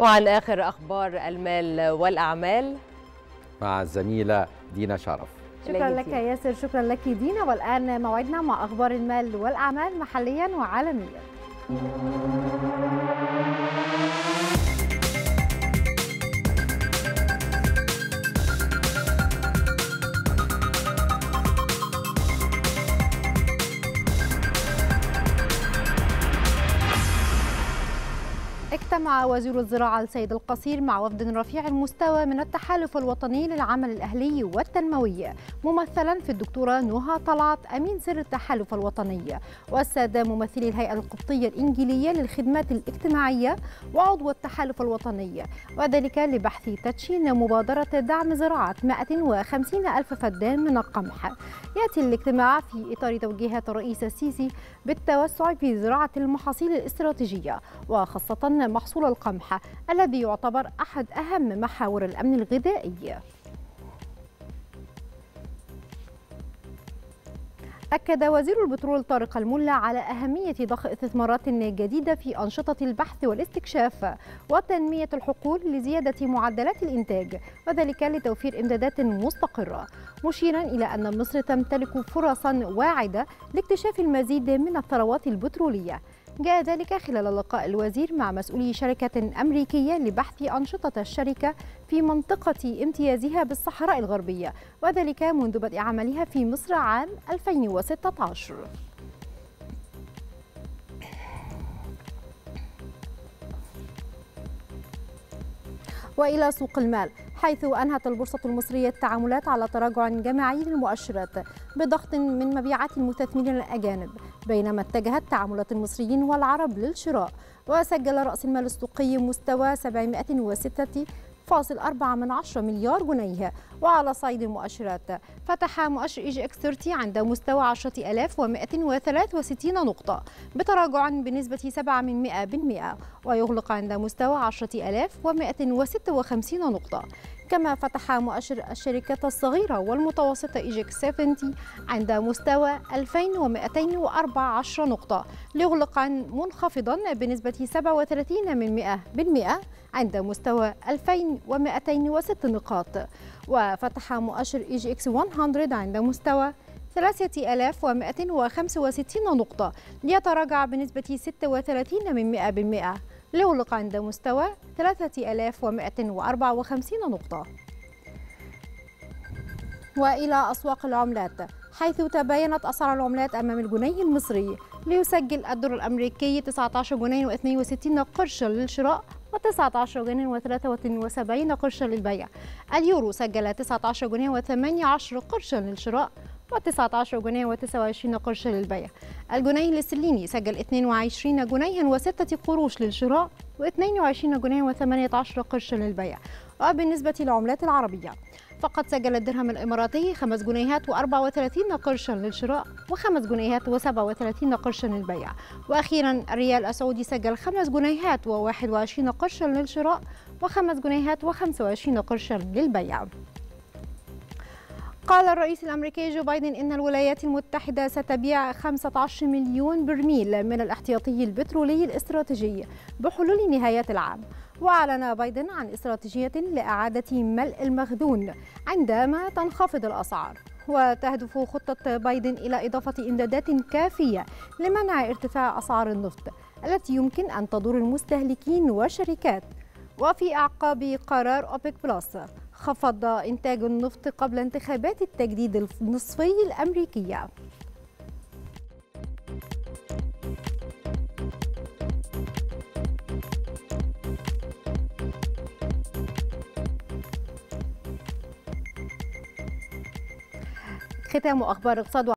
وعن آخر أخبار المال والأعمال. مع الزميلة دينا شرف. شكرا لك ياسر شكرا لك دينا. والآن موعدنا مع أخبار المال والأعمال محليا وعالميا. اجتمع وزير الزراعة السيد القصير مع وفد رفيع المستوى من التحالف الوطني للعمل الأهلي والتنموي. ممثلا في الدكتورة نهى طلعت أمين سر التحالف الوطني. والسادة ممثلي الهيئة القبطية الإنجيلية للخدمات الاجتماعية وعضو التحالف الوطني. وذلك لبحث تدشين مبادرة دعم زراعة 150 ألف فدان من القمح. يأتي الاجتماع في إطار توجيهات الرئيس السيسي بالتوسع في زراعة المحاصيل الاستراتيجية وخاصة محصول القمح الذي يعتبر أحد أهم محاور الأمن الغذائي. أكد وزير البترول طارق الملا على أهمية ضخ استثمارات جديدة في أنشطة البحث والاستكشاف وتنمية الحقول لزيادة معدلات الإنتاج وذلك لتوفير إمدادات مستقرة. مشيرا إلى أن مصر تمتلك فرصا واعدة لاكتشاف المزيد من الثروات البترولية. جاء ذلك خلال لقاء الوزير مع مسؤولي شركة أمريكية لبحث أنشطة الشركة في منطقة امتيازها بالصحراء الغربية وذلك منذ بدء عملها في مصر عام 2016 وإلى سوق المال حيث أنهت البورصة المصرية التعاملات على تراجع جماعي للمؤشرات بضغط من مبيعات المستثمرين الأجانب. بينما اتجهت تعاملات المصريين والعرب للشراء وسجل رأس المال السوقي مستوى 706 1.4 من عشرة مليار جنيه. وعلى صعيد المؤشرات فتح مؤشر EGX 30 عند مستوى 10163 نقطة بتراجع بنسبة 7 من 100 بالمئة ويغلق عند مستوى 10156 نقطة. كما فتح مؤشر الشركات الصغيرة والمتوسطة EGX 70 عند مستوى 2214 نقطة ليغلق منخفضا بنسبة 37 من 100 بالمئة عند مستوى 2206 نقاط. وفتح مؤشر EGX 100 عند مستوى 3265 نقطة ليتراجع بنسبة 36 من 100 بالمئة. ليغلق عند مستوى 3154 نقطة. وإلى أسواق العملات حيث تباينت أسعار العملات أمام الجنيه المصري ليسجل الدولار الأمريكي 19 جنيه و62 قرشا للشراء و19 جنيه و73 قرشا للبيع. اليورو سجل 19 جنيه و18 قرشا للشراء و19 جنيه و29 قرشا للبيع. الجنيه الاسترليني سجل 22 جنيها و6 قروش للشراء و22 جنيه و18 قرشا للبيع. وبالنسبة للعملات العربية فقد سجل الدرهم الإماراتي 5 جنيهات و34 قرشا للشراء و5 جنيهات و37 قرشا للبيع. وأخيرا الريال السعودي سجل 5 جنيهات و21 قرشا للشراء و5 جنيهات و25 قرشا للبيع. قال الرئيس الأمريكي جو بايدن إن الولايات المتحدة ستبيع 15 مليون برميل من الاحتياطي البترولي الاستراتيجي بحلول نهاية العام. وأعلن بايدن عن استراتيجية لإعادة ملء المخزون عندما تنخفض الأسعار. وتهدف خطة بايدن إلى إضافة إمدادات كافية لمنع ارتفاع أسعار النفط التي يمكن أن تضر المستهلكين والشركات. وفي أعقاب قرار أوبك بلس خفض إنتاج النفط قبل انتخابات التجديد النصفي الأمريكية. ختام أخبار اقتصاد